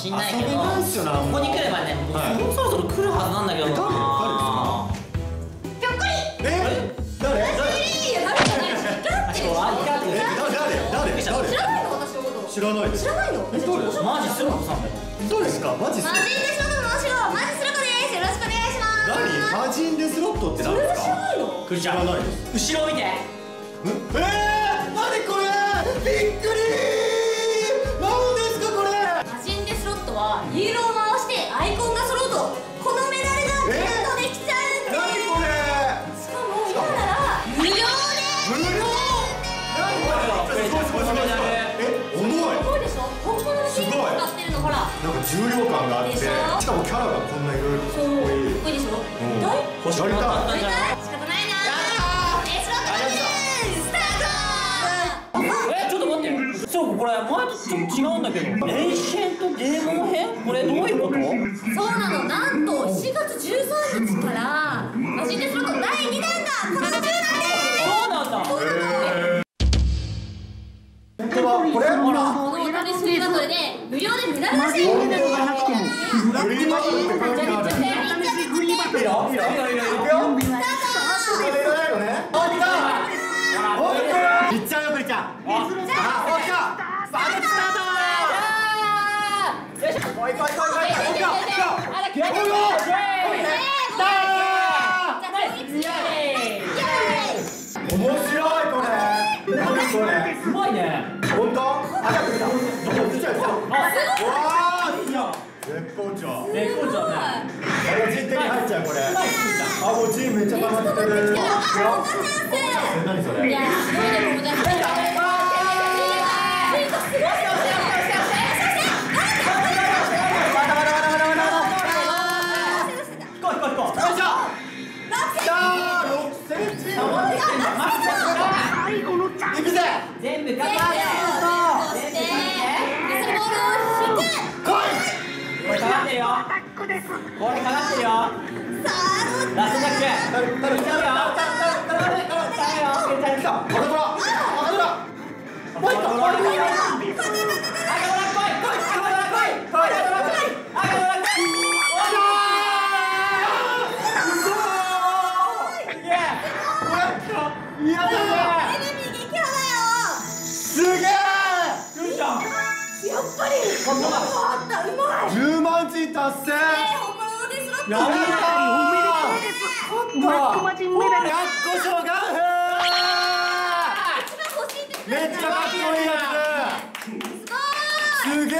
しんないけど遊べないっすよなここに来ればね、はい。もうそろそろ来るはずなんだけどです知らないのえどれマジするのさんだよどうですかマジマジで仕事の申し子マジスロコですよろしくお願いします何マジンデスロットって何それが知らですかないのらないです後ろ見てえー、何これびっくりでしょ？しかもキャラがこんないろいろかそうっこいいかっこいいでしょやりたいやりたい仕方ないなデスロットマジンスタート。えちょっと待って。そうこれ前と違うんだけどエンシェントデーモン編？これどういうこと？そうなの。なんと4月13日からマジンデスロット第2弾がこの。中なんですそうなんだ。これほらこのお試しフリーバトルで無料でメダル出し本当だ。フリーバトルって書いてあるいいよいいよいいよいくよそれいらないのねあ来たおいいっちゃうよくいちゃんあお来たバルスタートよいしょ来い来い来い来い来いあら来い来い来い面白いこれ何これすごいね本当あ来た来たどこ来ちゃう来たわあいいじゃん絶好調絶好調ねあれ人的に入っちゃうこれあもうチームめっちゃ溜まってる何それ。いやすごいねももちゃんすごいよすごいよまだまだまだまこれかかってるよ。さあっちゃぱりあったうまい10万人達成。やったー。やっこしょが一番欲しいってめっちゃかっこいいやつ。すげえ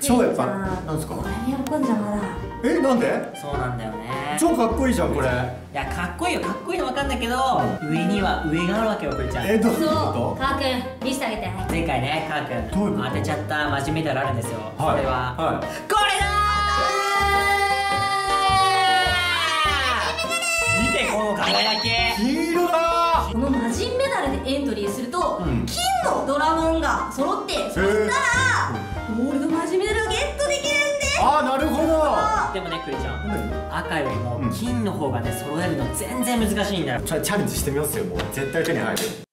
超やっぱ。なんですか？これに喜んじゃまだえなんで？そうなんだよね。超かっこいいじゃんこれ。いやかっこいいよかっこいいの分かんないけど上には上があるわけよくりちゃん。えどういうそうこカー君見せてあげて。前回ねカー君どういうこと？当てちゃったマジメダルあるんですよ、はい。それは、はい。これだー!見てこの輝き。と黄色だこの魔人メダルでエントリーすると、うん。金のドラゴンが揃ってそしたらゴールド魔人メダルをゲットできるんです。あーなるほどでもねくりちゃん。何赤よりもうん金の方がね揃えるの全然難しいんだよ。チャレンジしてみますよもう。絶対手に入る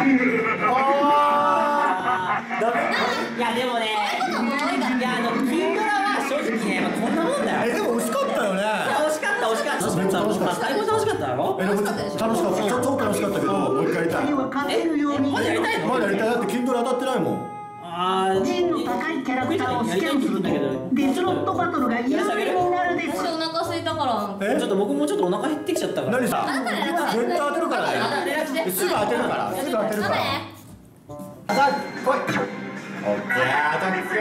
いやでもね。いやあの金ドラは正直ね、まあ、こんなもんだよ。えでも惜しかったよね。惜しかった惜しかった。めっちゃ楽しかった。最高に楽しかったやろ？えでも楽しかった超超楽しかったけどもう一回やりたい。えまだやりたいの？まだやりたい。だって筋トレ当たってないもんキャラクターをスキャンするとデスロットバトルが有利になるです。私お腹空いたから。え？ちょっと僕もちょっとお腹減ってきちゃったから。何さ絶対当てるからね。すぐ当てるから。すぐ当てるから。ダメアタック来いオッケーアタック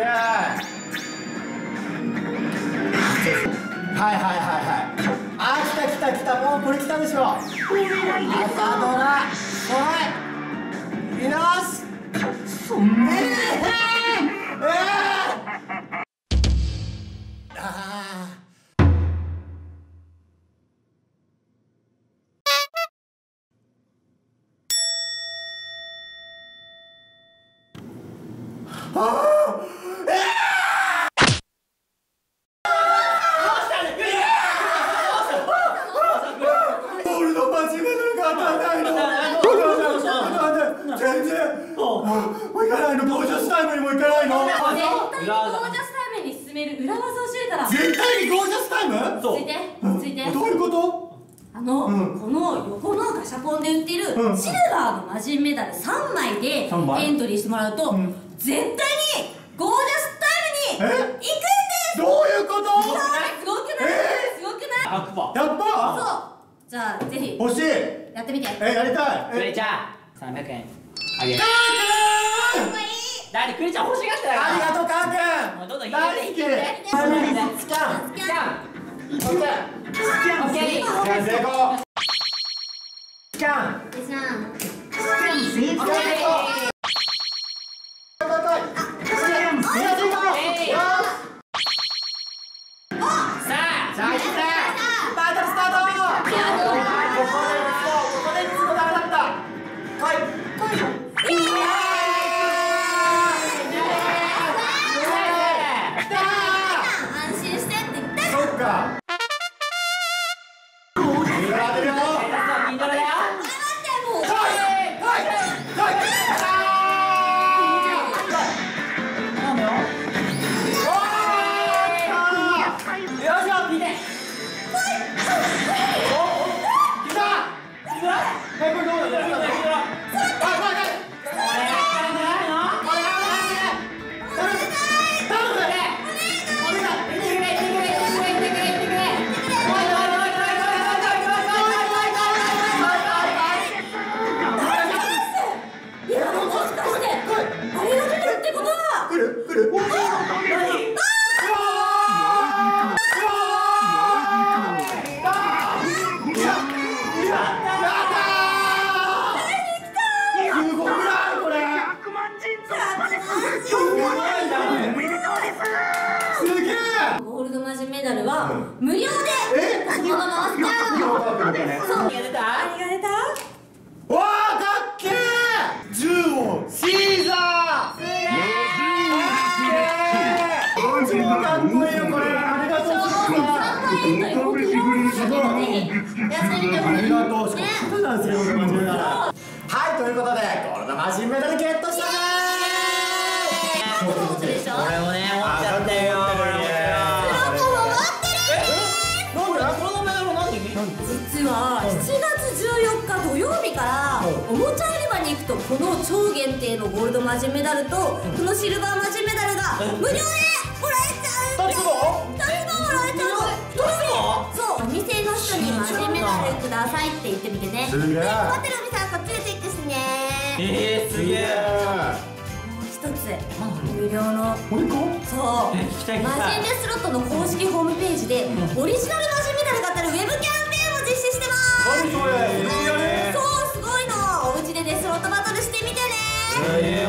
はいはいはいはいあー来た来た来た。もうこれ来たでしょ。朝ドラ来い。いなすえー、えー、ーボールの真面目なのが当たらないの全然もういかないのゴージャスタイムにもいかないの絶対にゴージャスタイムに進める裏技教えるから絶対にゴージャスタイムついてついてどういうことあの、うん。この横のガシャポンで売ってるうん。シルバーの魔神メダル3枚でエントリーしてもらうと、ん。絶対にゴージャスタイムにえ？行くんです！どういうこと？すごくない？すごくない？100パやっぱそう。じゃあぜひ。欲しい。やってみて。えやりたい。え？クレちゃん300円。あげる。カーだってクレちゃん欲しがってた君ありからがとうカーもうどんどん君引いて。大好き。やってみてスキャン来る来る無料でえ？そのまま回せちゃうのそう何が出た何が出たわあかっけえ銃をシーザーすげえ超かっこい。い。よこれありがとうシーザー3万円とい。う目標をかけてぜひやってみてほしい。ありがとう。しかもね普段セオルマジメダル。はい、とい。うことで、ゴールドマジンメダルゲットしたねそう思ってるでしょ俺もね実は7月14日土曜日からおもちゃ売り場に行くとこの超限定のゴールドマジンメダルとこのシルバーマジンメダルが無料でもらえちゃう。んです二つも2つももらえちゃうの。そう。お店の人にマジンメダルくださいって言ってみてね。すげえ。で待ってるお店はこっちでチェックしてね。えー、すげえ。もう一つ。無料の。そう。マジンレスロットの公式ホームページでオリジナルマジンメダルが当たるウェブキャンペーンを実施してます。何それ？そうすごいの。お家でデスロットバトルしてみてね。えー、